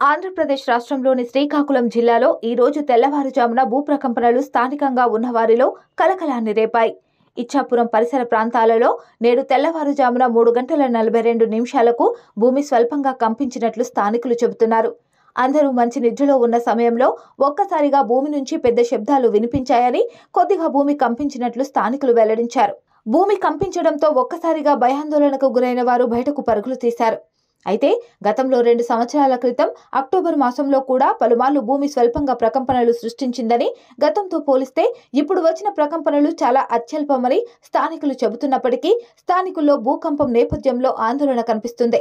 ఆంధ్రప్రదేశ్ రాష్ట్రంలోని శ్రీకాకుళం జిల్లాలో ఈ రోజు తెల్లవారుజామున భూప్రకంపనలు స్థానికంగా ఉన్న వారిలో కలకలాన్ని రేపాయి. ఇచ్చాపురం పరిసర ప్రాంతాలలో నేడు తెల్లవారుజామున మూడు గంటల నలభై రెండు నిమిషాలకు భూమి స్వల్పంగా కంపించినట్లు స్థానికులు చెబుతున్నారు. అందరూ మంచి నిద్రలో ఉన్న సమయంలో ఒక్కసారిగా భూమి నుంచి పెద్ద శబ్దాలు వినిపించాయని కొద్దిగా భూమి కంపించినట్లు స్థానికులు వెల్లడించారు. భూమి కంపించడంతో ఒక్కసారిగా భయాందోళనకు గురైన వారు బయటకు పరుగులు తీశారు. అయితే గతంలో రెండు సంవత్సరాల క్రితం అక్టోబర్ మాసంలో కూడా పలుమార్లు భూమి స్వల్పంగా ప్రకంపనలు సృష్టించిందని గతంతో పోలిస్తే ఇప్పుడు వచ్చిన ప్రకంపనలు చాలా అత్యల్పమని స్థానికులు చెబుతున్నప్పటికీ స్థానికుల్లో భూకంపం నేపథ్యంలో ఆందోళన కనిపిస్తుంది.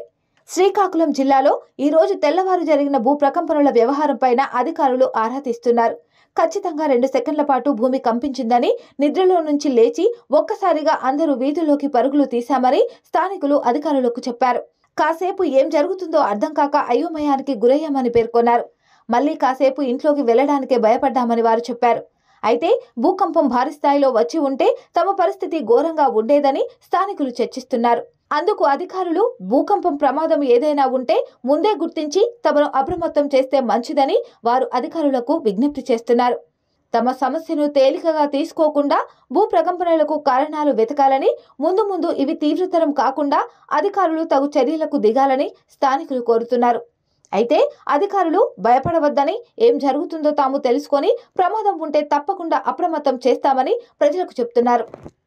శ్రీకాకుళం జిల్లాలో ఈ రోజు తెల్లవారు జరిగిన భూ ప్రకంపనల వ్యవహారంపైన అధికారులు ఆరా తీస్తున్నారు. ఖచ్చితంగా రెండు సెకండ్ల పాటు భూమి కంపించిందని నిద్రలో నుంచి లేచి ఒక్కసారిగా అందరూ వీధుల్లోకి పరుగులు తీశామని స్థానికులు అధికారులకు చెప్పారు. కాసేపు ఏం జరుగుతుందో అర్థం కాక అయోమయానికి గురయ్యామని పేర్కొన్నారు. మళ్ళీ కాసేపు ఇంట్లోకి వెళ్ళడానికే భయపడ్డామని వారు చెప్పారు. అయితే భూకంపం భారీ స్థాయిలో వచ్చి ఉంటే తమ పరిస్థితి ఘోరంగా ఉండేదని స్థానికులు చర్చిస్తున్నారు. అందుకు అధికారులు భూకంపం ప్రమాదం ఏదైనా ఉంటే ముందే గుర్తించి తమను అప్రమత్తం చేస్తే మంచిదని వారు అధికారులకు విజ్ఞప్తి చేస్తున్నారు. తమ సమస్యను తేలికగా తీసుకోకుండా భూ ప్రకంపనలకు కారణాలు వెతకాలని ముందు ముందు ఇవి తీవ్రతరం కాకుండా అధికారులు తగు చర్యలకు దిగాలని స్థానికులు కోరుతున్నారు. అయితే అధికారులు భయపడవద్దని ఏం జరుగుతుందో తాము తెలుసుకొని ప్రమాదం ఉంటే తప్పకుండా అప్రమత్తం చేస్తామని ప్రజలకు చెప్తున్నారు.